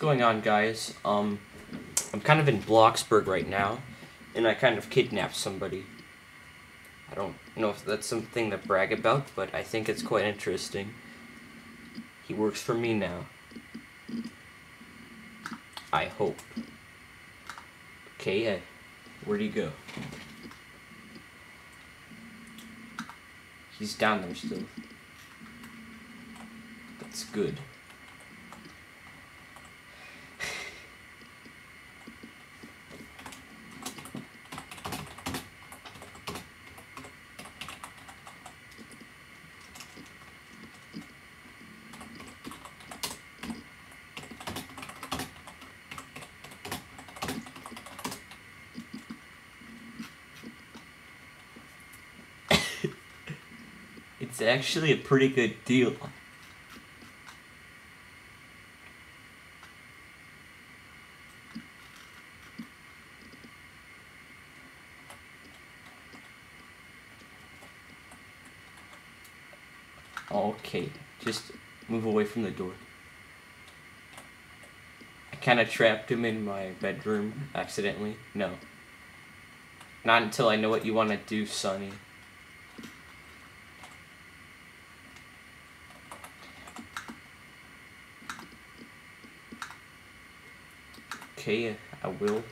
going on, guys? Um, I'm kind of in Bloxburg right now, and I kind of kidnapped somebody. I don't know if that's something to brag about, but I think it's quite interesting. He works for me now. I hope. Okay, where'd he go? He's down there still. That's good. It's actually a pretty good deal. Okay, just move away from the door. I kind of trapped him in my bedroom accidentally. No. Not until I know what you want to do, Sonny. Okay, I will.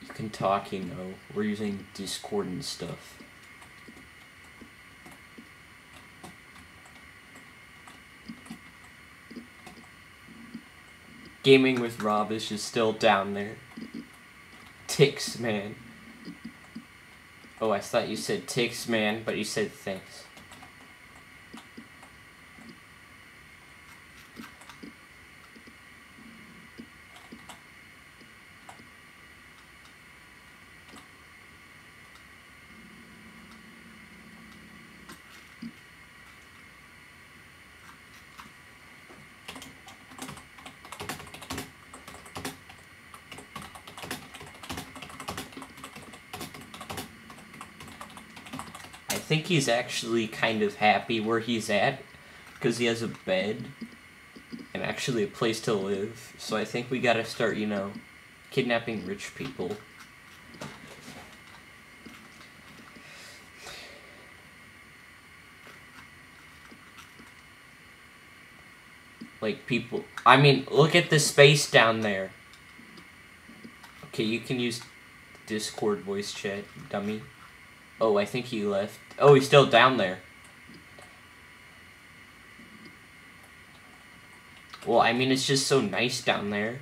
You can talk, you know. We're using Discord and stuff. Gaming with Rob is just still down there. Tix, man. Oh, I thought you said Tix, man, but you said thanks. I think he's actually kind of happy where he's at because he has a bed and actually a place to live. So I think we gotta start, you know, kidnapping rich people. Like people, I mean, look at the space down there. Okay, you can use Discord voice chat, dummy. Oh, I think he left. Oh, he's still down there. Well, I mean, it's just so nice down there.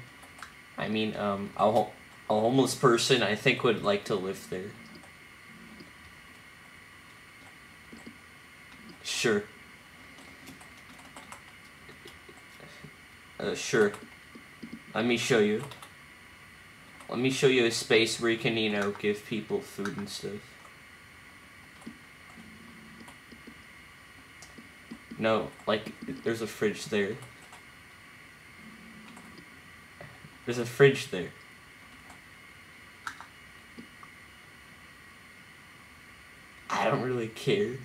I mean, um, a, ho a homeless person, I think, would like to live there. Sure. Uh, sure. Let me show you. Let me show you a space where you can, you know, give people food and stuff. No, like, there's a fridge there. There's a fridge there. I don't really care.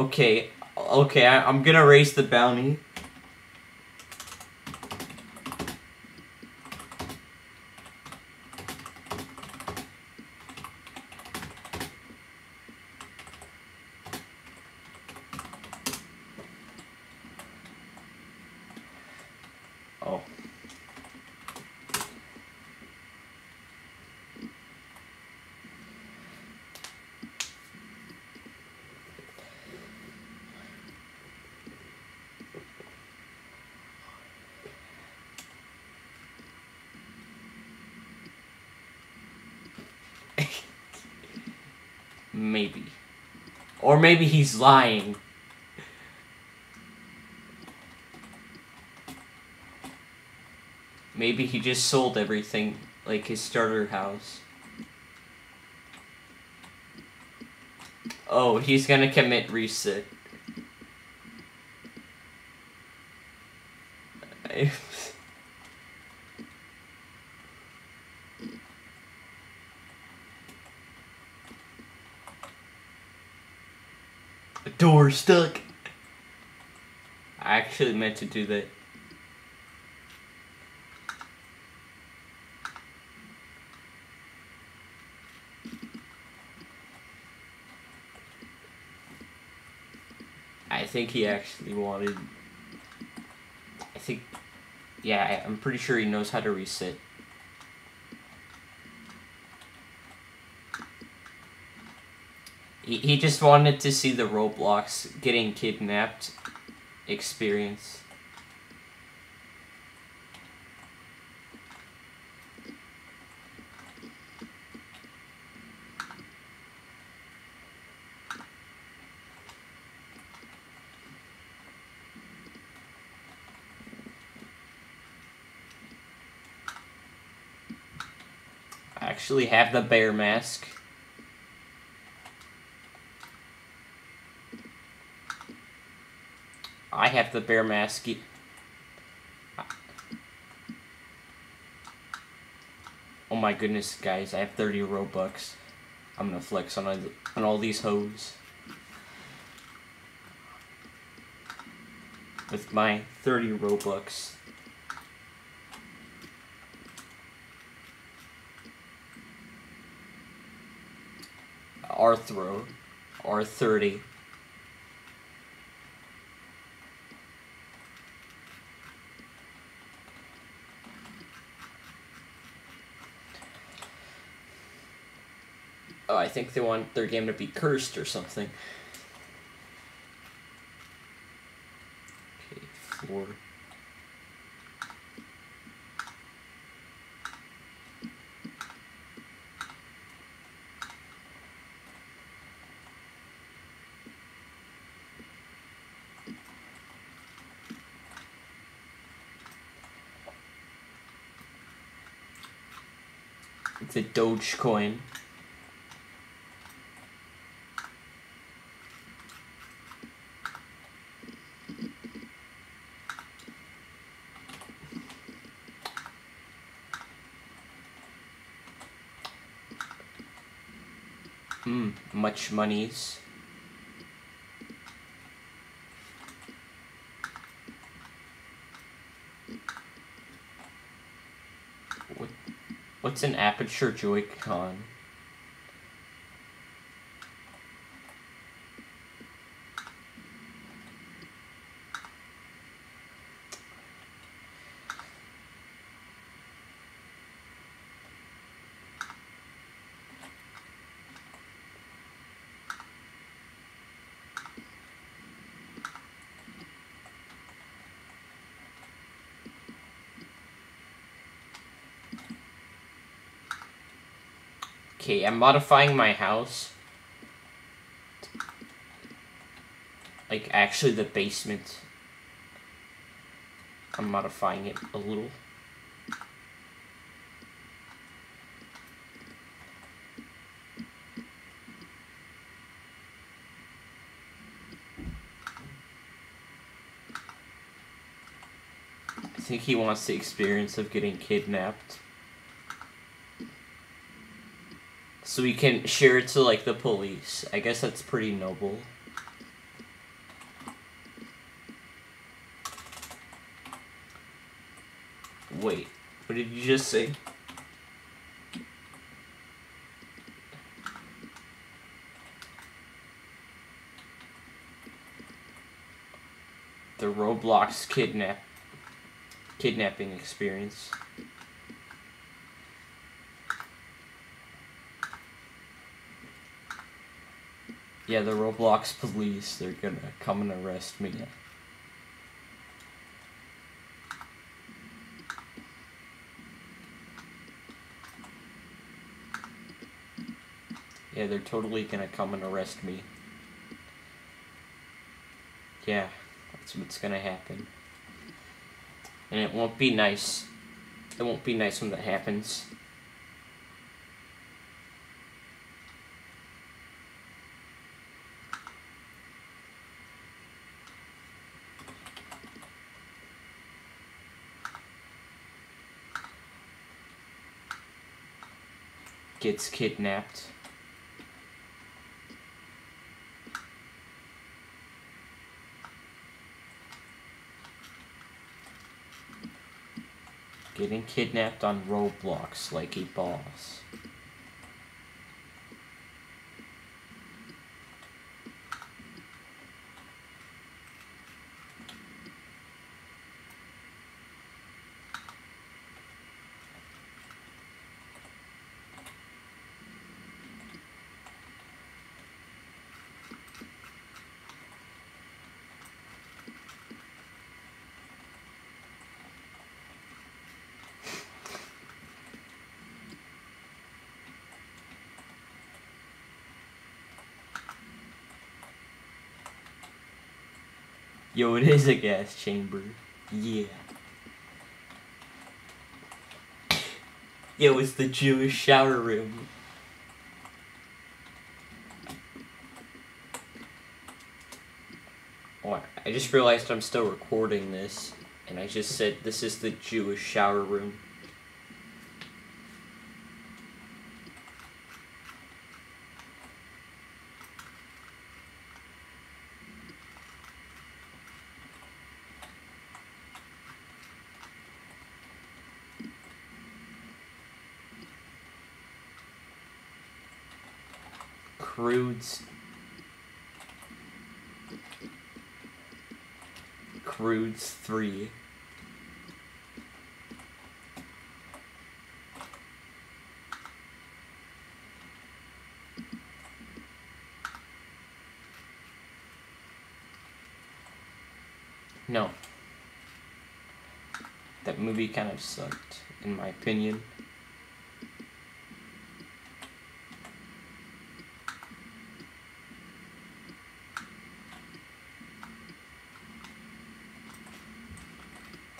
Okay, okay, I, I'm gonna raise the bounty. Oh. Maybe. Or maybe he's lying. Maybe he just sold everything, like his starter house. Oh, he's gonna commit reset. door stuck. I actually meant to do that. I think he actually wanted. I think. Yeah, I'm pretty sure he knows how to reset. He, he just wanted to see the Roblox getting kidnapped experience. I actually have the bear mask. I have the bear mask. Oh my goodness, guys! I have 30 Robux. I'm gonna flex on on all these hoes. With my 30 Robux. Arthro. R30. Oh, I think they want their game to be cursed or something. Okay, four. The Dogecoin. Monies. What, what's an aperture Joy-Con? Okay, I'm modifying my house. Like, actually the basement. I'm modifying it a little. I think he wants the experience of getting kidnapped. So we can share it to, like, the police. I guess that's pretty noble. Wait, what did you just say? The Roblox kidnap kidnapping experience. Yeah, the Roblox police, they're gonna come and arrest me. Yeah, they're totally gonna come and arrest me. Yeah, that's what's gonna happen. And it won't be nice. It won't be nice when that happens. Gets kidnapped. Getting kidnapped on Roblox like a boss. Yo, it is a gas chamber. Yeah. Yo, it's the Jewish shower room. Oh, I just realized I'm still recording this, and I just said this is the Jewish shower room. Croods. Croods 3. No. That movie kind of sucked, in my opinion.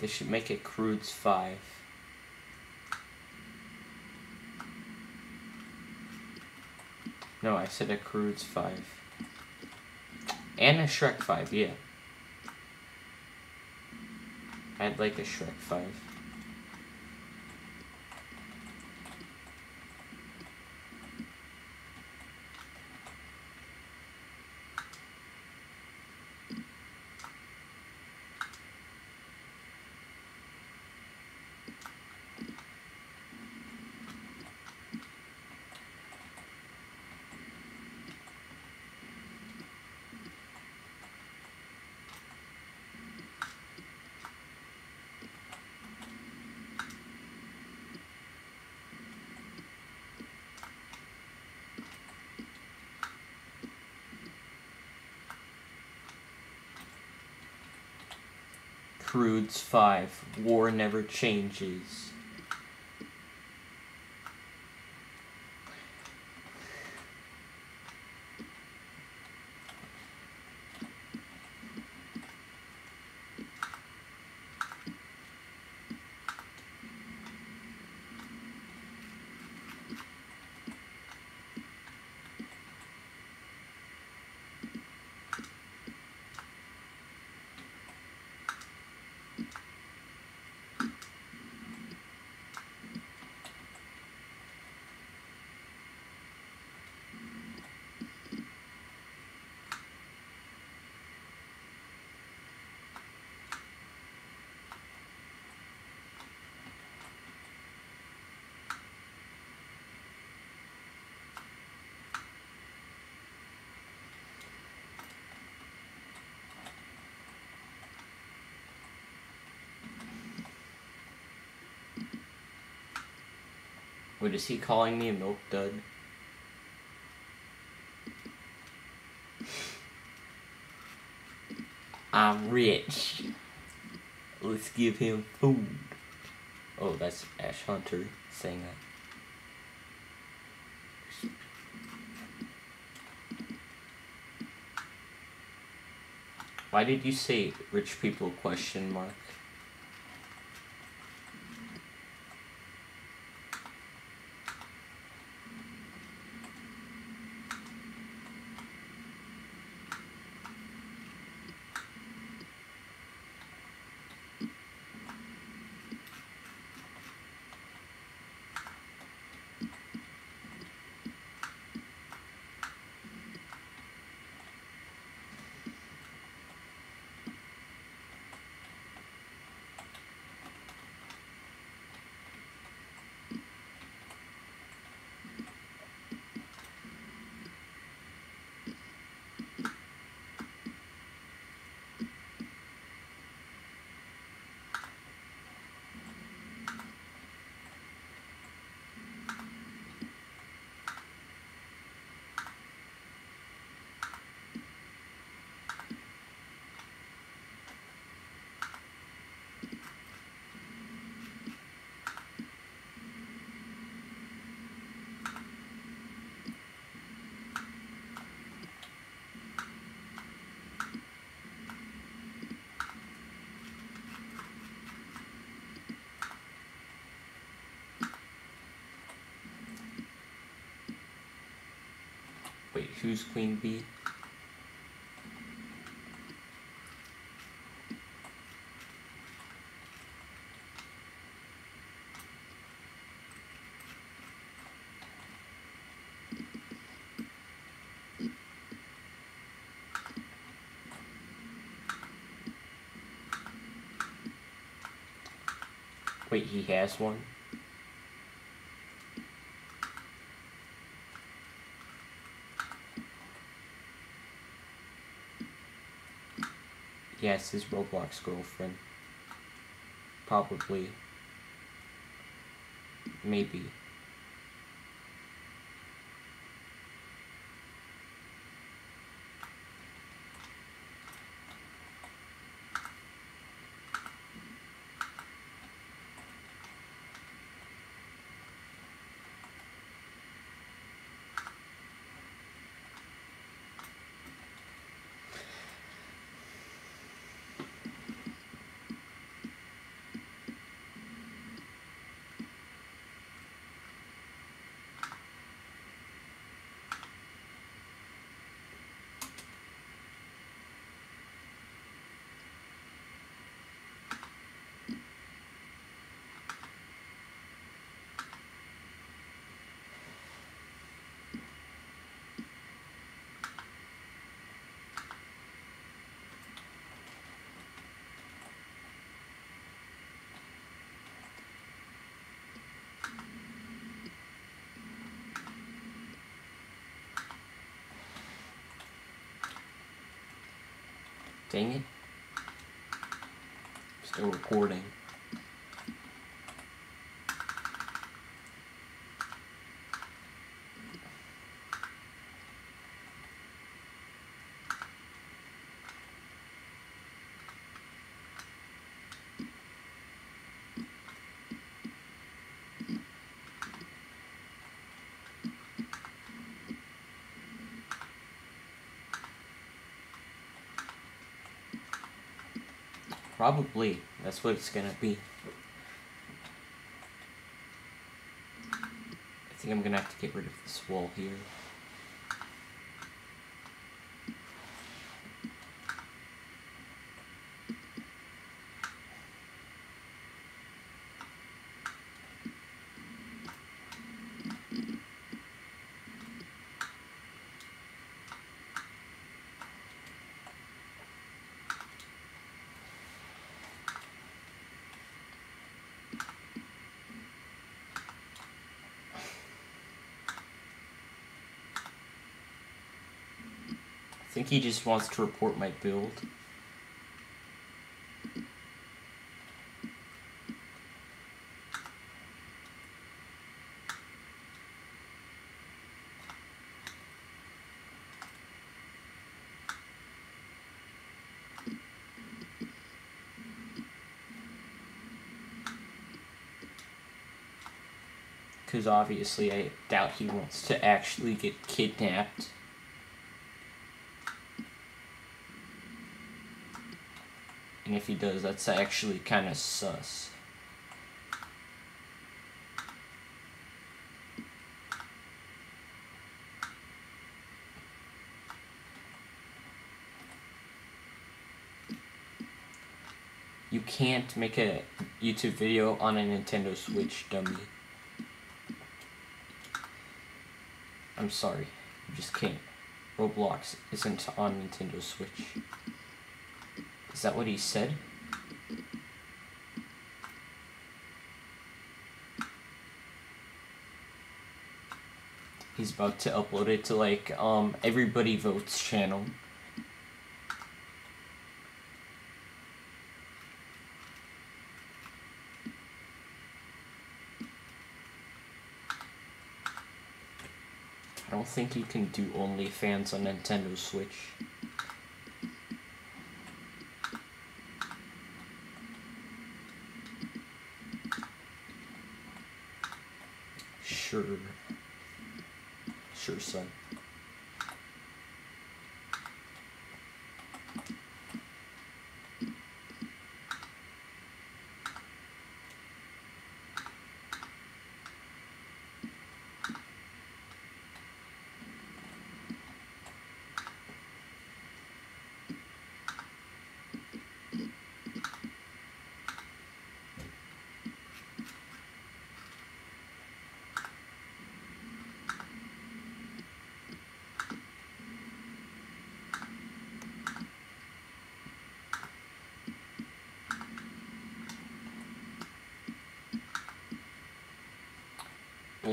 They should make it Croods 5. No, I said a Croods 5. And a Shrek 5, yeah. I'd like a Shrek 5. 5. War never changes. Wait, is he calling me a milk dud? I'm rich. Let's give him food. Oh, that's Ash Hunter saying that. Why did you say rich people question mark? Who's queen b. Wait, he has one? Yes, his Roblox girlfriend. Probably. Maybe. Dang it. Still recording. Probably. That's what it's gonna be. I think I'm gonna have to get rid of this wall here. Think he just wants to report my build. Because obviously I doubt he wants to actually get kidnapped. And if he does, that's actually kind of sus. You can't make a YouTube video on a Nintendo Switch, dummy. I'm sorry. You just can't. Roblox isn't on Nintendo Switch. Is that what he said? He's about to upload it to like um everybody votes channel. I don't think you can do OnlyFans on Nintendo Switch. Sure. Sure, son.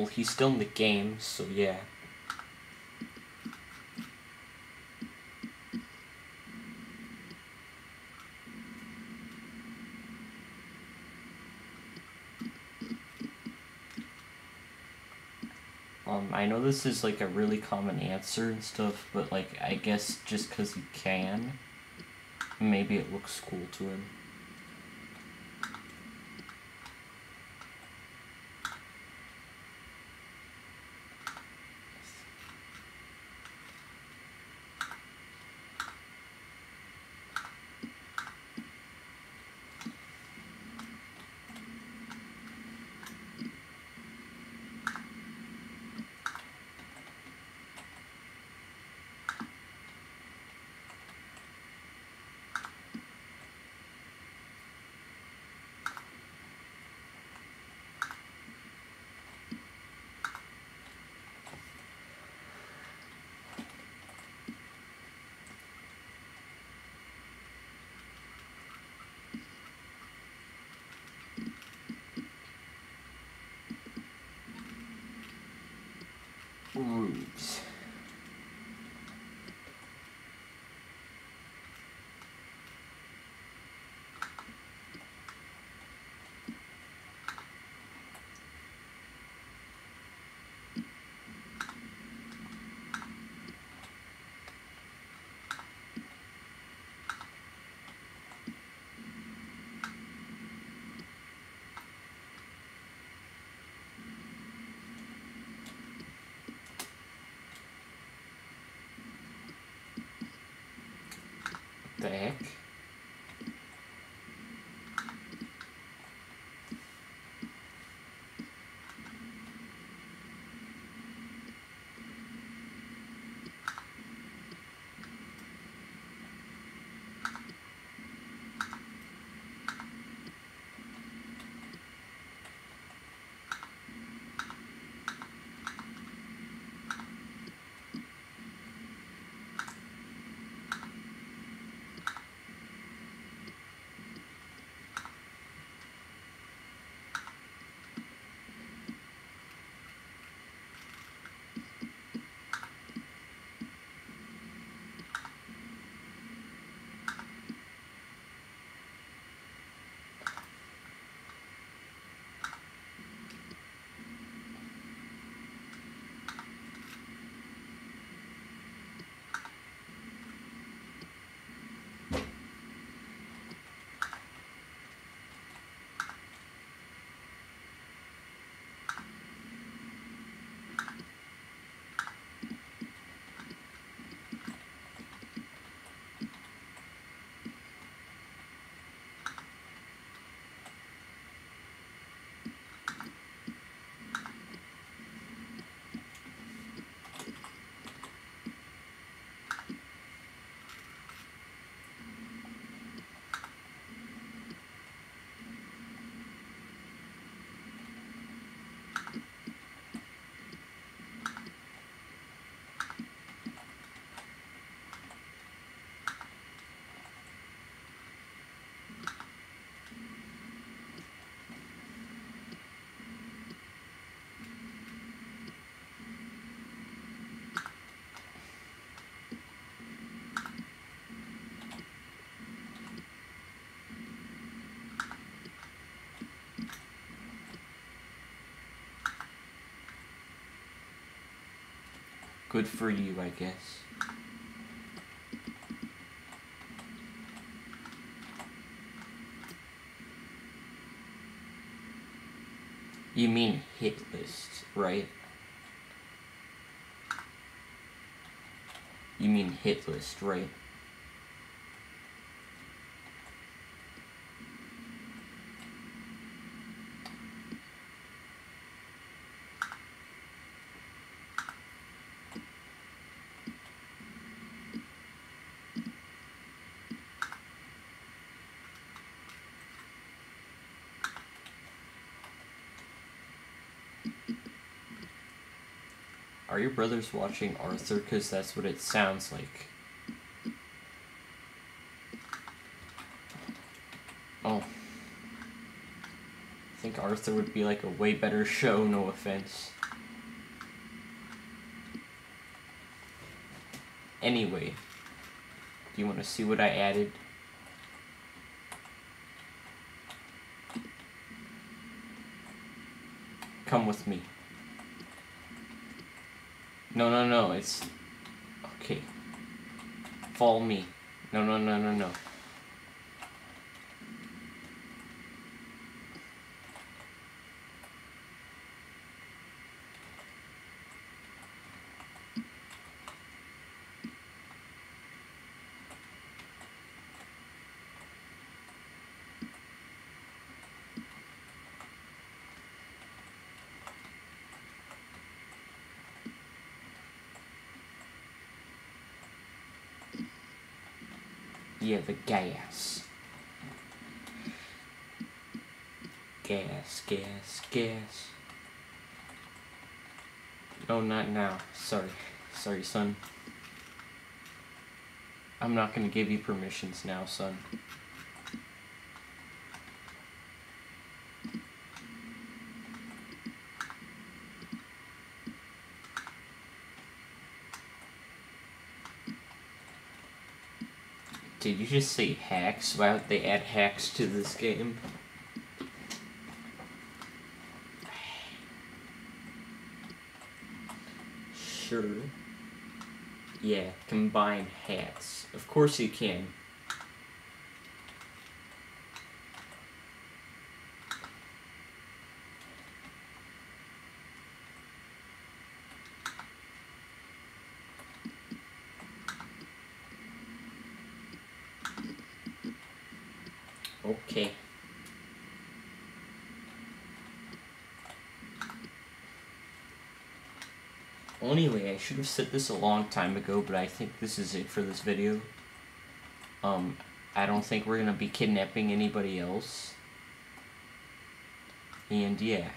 He's still in the game, so yeah. Um, I know this is like a really common answer and stuff, but like, I guess just because he can, maybe it looks cool to him. Roofs. The Good for you, I guess. You mean hit list, right? You mean hit list, right? Are your brothers watching Arthur? Because that's what it sounds like. Oh. I think Arthur would be like a way better show, no offense. Anyway, do you want to see what I added? Come with me. No, no, no, it's... Okay. Follow me. No, no, no, no, no. Yeah, the gas. Gas, gas, gas. No, not now. Sorry. Sorry, son. I'm not gonna give you permissions now, son. Did you just say hacks? Why would they add hacks to this game? Sure. Yeah, combine hats. Of course you can. Okay. Anyway, I should have said this a long time ago, but I think this is it for this video. Um, I don't think we're gonna be kidnapping anybody else. And yeah.